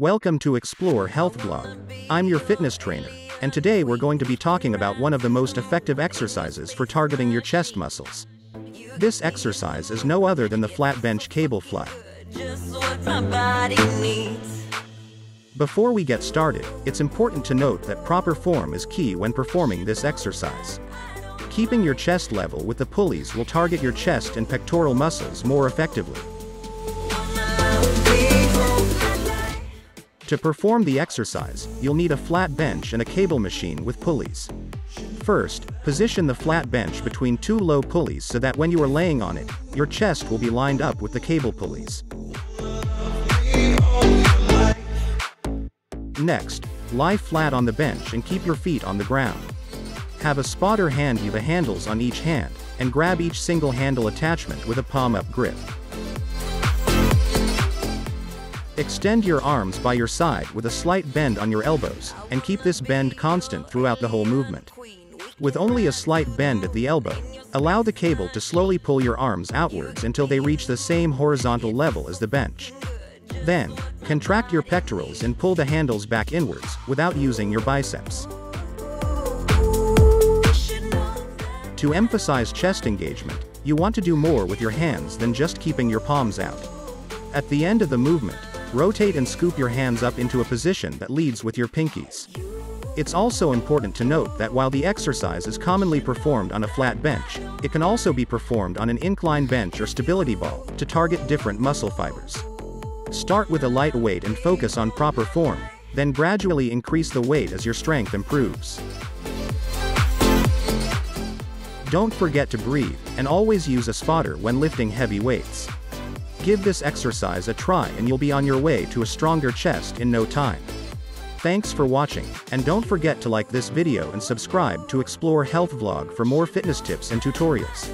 Welcome to Explore Health Blog. I'm your fitness trainer, and today we're going to be talking about one of the most effective exercises for targeting your chest muscles. This exercise is no other than the flat bench cable fly. Before we get started, it's important to note that proper form is key when performing this exercise. Keeping your chest level with the pulleys will target your chest and pectoral muscles more effectively. To perform the exercise, you'll need a flat bench and a cable machine with pulleys. First, position the flat bench between two low pulleys so that when you are laying on it, your chest will be lined up with the cable pulleys. Next, lie flat on the bench and keep your feet on the ground. Have a spotter hand you the handles on each hand, and grab each single handle attachment with a palm-up grip. Extend your arms by your side with a slight bend on your elbows, and keep this bend constant throughout the whole movement. With only a slight bend at the elbow, allow the cable to slowly pull your arms outwards until they reach the same horizontal level as the bench. Then, contract your pectorals and pull the handles back inwards, without using your biceps. To emphasize chest engagement, you want to do more with your hands than just keeping your palms out. At the end of the movement, rotate and scoop your hands up into a position that leads with your pinkies. It's also important to note that while the exercise is commonly performed on a flat bench, it can also be performed on an incline bench or stability ball to target different muscle fibers. Start with a light weight and focus on proper form, then gradually increase the weight as your strength improves. Don't forget to breathe, and always use a spotter when lifting heavy weights. Give this exercise a try and you'll be on your way to a stronger chest in no time. Thanks for watching, and don't forget to like this video and subscribe to Explore Health Vlog for more fitness tips and tutorials.